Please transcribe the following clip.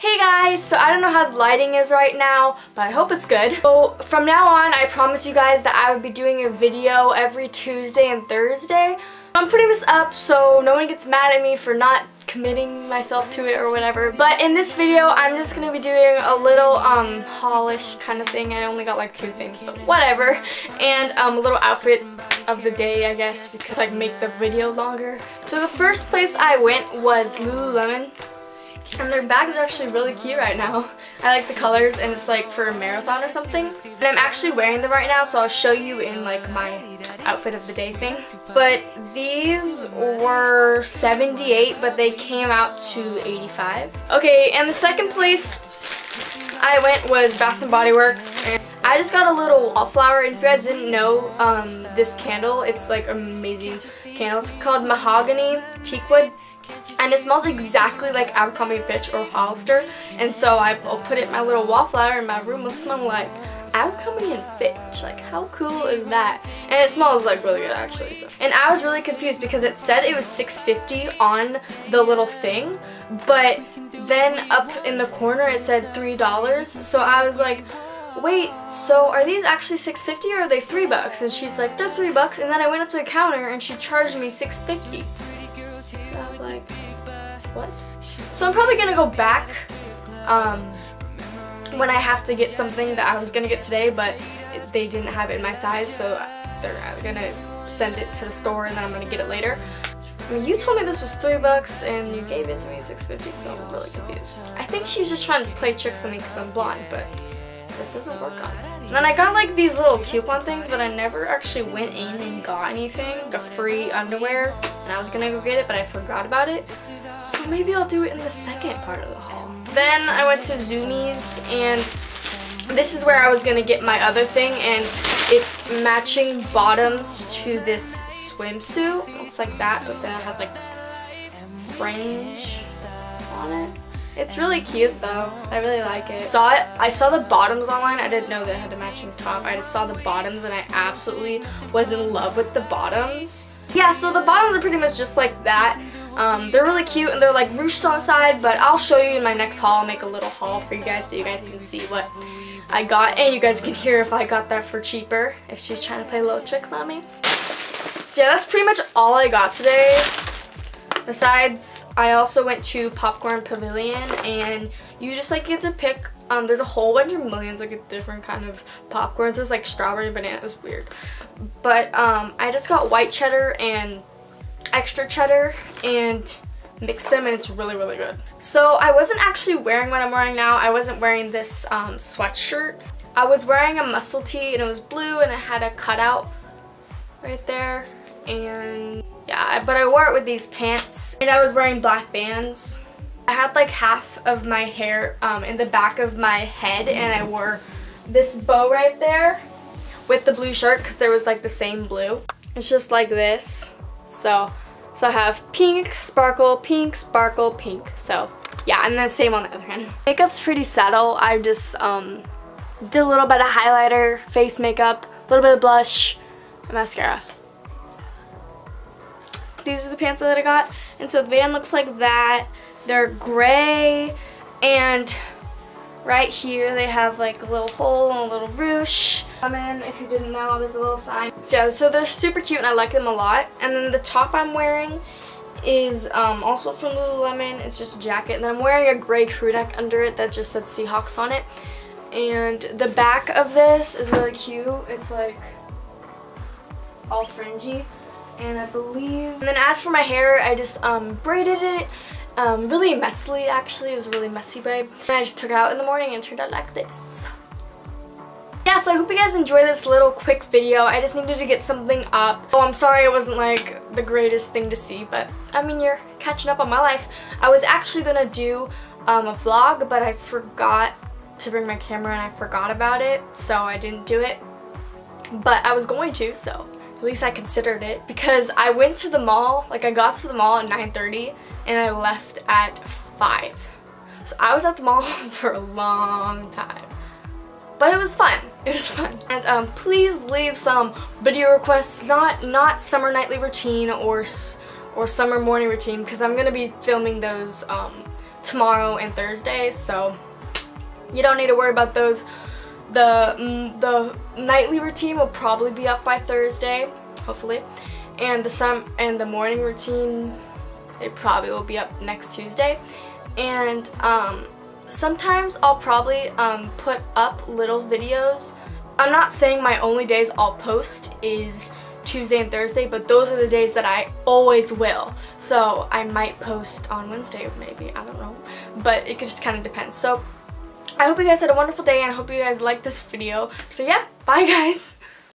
Hey guys, so I don't know how the lighting is right now, but I hope it's good. So from now on, I promise you guys that I would be doing a video every Tuesday and Thursday. I'm putting this up so no one gets mad at me for not committing myself to it or whatever. But in this video, I'm just going to be doing a little um, haulish kind of thing. I only got like two things, but whatever. And um, a little outfit of the day, I guess, because like make the video longer. So the first place I went was Lululemon. And their bag is actually really cute right now. I like the colors and it's like for a marathon or something. And I'm actually wearing them right now so I'll show you in like my outfit of the day thing. But these were 78 but they came out to 85. Okay and the second place I went was Bath & Body Works. I just got a little wallflower and if you guys didn't know um, this candle, it's like amazing candle. It's called Mahogany Teakwood and it smells exactly like Abercrombie Fitch or Hollister. And so I'll put it in my little wallflower and my room. Will smell like Abercrombie and Fitch. Like how cool is that? And it smells like really good actually so. and I was really confused because it said it was 650 on the little thing but then up in the corner it said three dollars. So I was like wait, so are these actually 650 or are they three bucks? And she's like, they're three bucks. And then I went up to the counter and she charged me 650. So I was like, what? So I'm probably gonna go back um, when I have to get something that I was gonna get today, but they didn't have it in my size, so they're gonna send it to the store and then I'm gonna get it later. I mean, you told me this was three bucks and you gave it to me 6.50, so I'm really confused. I think she's just trying to play tricks on me because I'm blonde, but that doesn't work on. And then I got like these little coupon things, but I never actually went in and got anything, the free underwear, and I was gonna go get it, but I forgot about it. So maybe I'll do it in the second part of the haul. Then I went to Zumiez, and this is where I was gonna get my other thing, and it's matching bottoms to this swimsuit. It looks like that, but then it has like fringe on it. It's really cute though. I really like it. Saw it. I saw the bottoms online. I didn't know it had a matching top. I just saw the bottoms and I absolutely was in love with the bottoms. Yeah, so the bottoms are pretty much just like that. Um, they're really cute and they're like ruched on the side, but I'll show you in my next haul. I'll make a little haul for you guys so you guys can see what I got. And you guys can hear if I got that for cheaper, if she's trying to play little tricks on me. So yeah, that's pretty much all I got today. Besides, I also went to Popcorn Pavilion and you just like get to pick, um, there's a whole bunch of millions like a different kind of popcorns. There's like strawberry banana, it was weird. But um, I just got white cheddar and extra cheddar and mixed them and it's really really good. So I wasn't actually wearing what I'm wearing now. I wasn't wearing this um, sweatshirt. I was wearing a muscle tee and it was blue and it had a cutout right there and but I wore it with these pants. And I was wearing black bands. I had like half of my hair um, in the back of my head and I wore this bow right there with the blue shirt because there was like the same blue. It's just like this. So, so I have pink, sparkle, pink, sparkle, pink. So yeah, and then same on the other hand. Makeup's pretty subtle. I just um, did a little bit of highlighter, face makeup, a little bit of blush, and mascara these are the pants that I got. And so the van looks like that. They're gray and right here they have like a little hole and a little ruche. Come in, if you didn't know, there's a little sign. So yeah, so they're super cute and I like them a lot. And then the top I'm wearing is um, also from Lululemon. It's just a jacket. And then I'm wearing a gray crew neck under it that just said Seahawks on it. And the back of this is really cute. It's like all fringy and I believe and then as for my hair I just um, braided it um, really messily actually. It was a really messy braid. And I just took it out in the morning and turned out like this. Yeah so I hope you guys enjoy this little quick video. I just needed to get something up. Oh I'm sorry it wasn't like the greatest thing to see but I mean you're catching up on my life. I was actually gonna do um, a vlog but I forgot to bring my camera and I forgot about it so I didn't do it. But I was going to so at least I considered it because I went to the mall, like I got to the mall at 9.30 and I left at 5. So I was at the mall for a long time. But it was fun. It was fun. And um, please leave some video requests, not not summer nightly routine or or summer morning routine because I'm going to be filming those um, tomorrow and Thursday, so you don't need to worry about those. The, mm, the nightly routine will probably be up by Thursday, hopefully, and the sun and the morning routine, it probably will be up next Tuesday, and um, sometimes I'll probably um, put up little videos. I'm not saying my only days I'll post is Tuesday and Thursday, but those are the days that I always will. So I might post on Wednesday maybe, I don't know. But it just kind of depends. So I hope you guys had a wonderful day and I hope you guys liked this video. So yeah, bye guys!